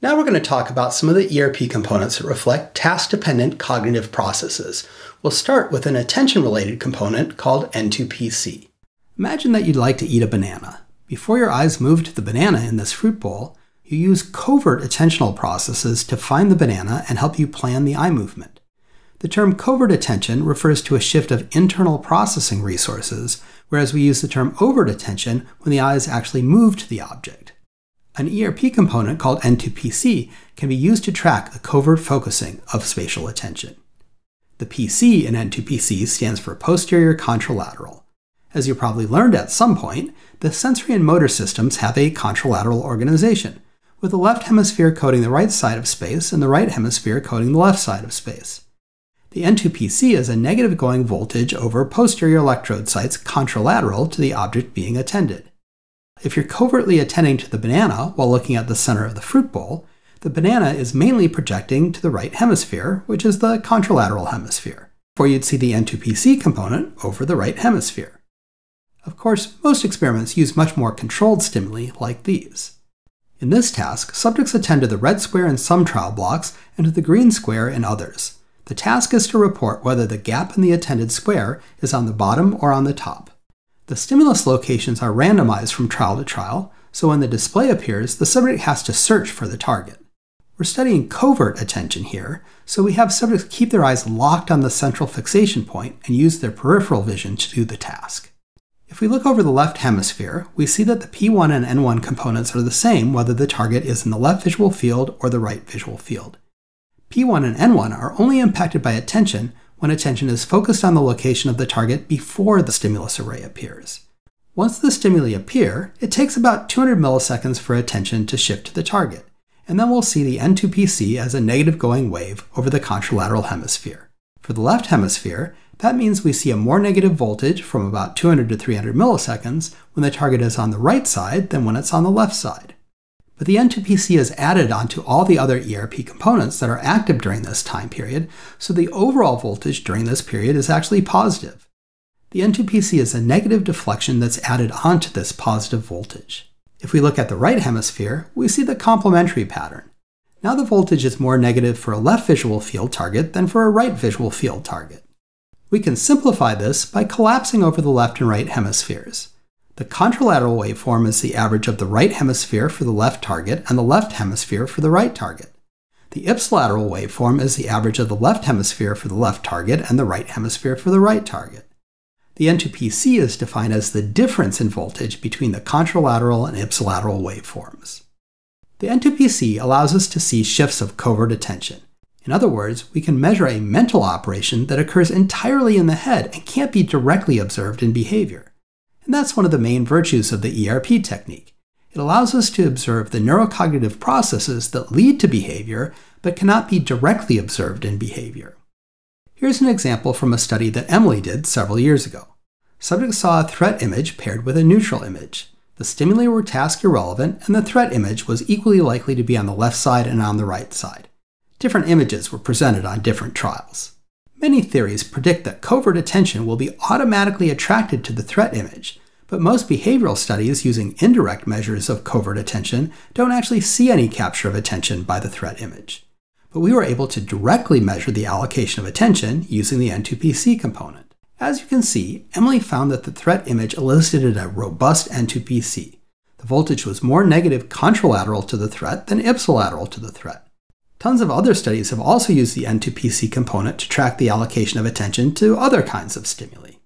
Now we're going to talk about some of the ERP components that reflect task-dependent cognitive processes. We'll start with an attention-related component called N2PC. Imagine that you'd like to eat a banana. Before your eyes move to the banana in this fruit bowl, you use covert attentional processes to find the banana and help you plan the eye movement. The term covert attention refers to a shift of internal processing resources, whereas we use the term overt attention when the eyes actually move to the object. An ERP component called N2PC can be used to track the covert focusing of spatial attention. The PC in N2PC stands for posterior contralateral. As you probably learned at some point, the sensory and motor systems have a contralateral organization, with the left hemisphere coding the right side of space and the right hemisphere coding the left side of space. The N2PC is a negative going voltage over posterior electrode sites contralateral to the object being attended. If you're covertly attending to the banana while looking at the center of the fruit bowl, the banana is mainly projecting to the right hemisphere, which is the contralateral hemisphere, for you'd see the N2PC component over the right hemisphere. Of course, most experiments use much more controlled stimuli like these. In this task, subjects attend to the red square in some trial blocks and to the green square in others. The task is to report whether the gap in the attended square is on the bottom or on the top. The stimulus locations are randomized from trial to trial, so when the display appears, the subject has to search for the target. We're studying covert attention here, so we have subjects keep their eyes locked on the central fixation point and use their peripheral vision to do the task. If we look over the left hemisphere, we see that the P1 and N1 components are the same whether the target is in the left visual field or the right visual field. P1 and N1 are only impacted by attention when attention is focused on the location of the target before the stimulus array appears. Once the stimuli appear, it takes about 200 milliseconds for attention to shift to the target, and then we'll see the N2PC as a negative going wave over the contralateral hemisphere. For the left hemisphere, that means we see a more negative voltage from about 200 to 300 milliseconds when the target is on the right side than when it's on the left side. But the N2PC is added onto all the other ERP components that are active during this time period, so the overall voltage during this period is actually positive. The N2PC is a negative deflection that's added onto this positive voltage. If we look at the right hemisphere, we see the complementary pattern. Now the voltage is more negative for a left visual field target than for a right visual field target. We can simplify this by collapsing over the left and right hemispheres. The contralateral waveform is the average of the right hemisphere for the left target and the left hemisphere for the right target. The ipsilateral waveform is the average of the left hemisphere for the left target and the right hemisphere for the right target. The N2PC is defined as the difference in voltage between the contralateral and ipsilateral waveforms. The N2PC allows us to see shifts of covert attention. In other words, we can measure a mental operation that occurs entirely in the head and can't be directly observed in behavior. And that's one of the main virtues of the ERP technique. It allows us to observe the neurocognitive processes that lead to behavior, but cannot be directly observed in behavior. Here's an example from a study that Emily did several years ago. Subjects saw a threat image paired with a neutral image. The stimuli were task irrelevant, and the threat image was equally likely to be on the left side and on the right side. Different images were presented on different trials. Many theories predict that covert attention will be automatically attracted to the threat image, but most behavioral studies using indirect measures of covert attention don't actually see any capture of attention by the threat image. But we were able to directly measure the allocation of attention using the N2PC component. As you can see, Emily found that the threat image elicited a robust N2PC. The voltage was more negative contralateral to the threat than ipsilateral to the threat. Tons of other studies have also used the N2PC component to track the allocation of attention to other kinds of stimuli.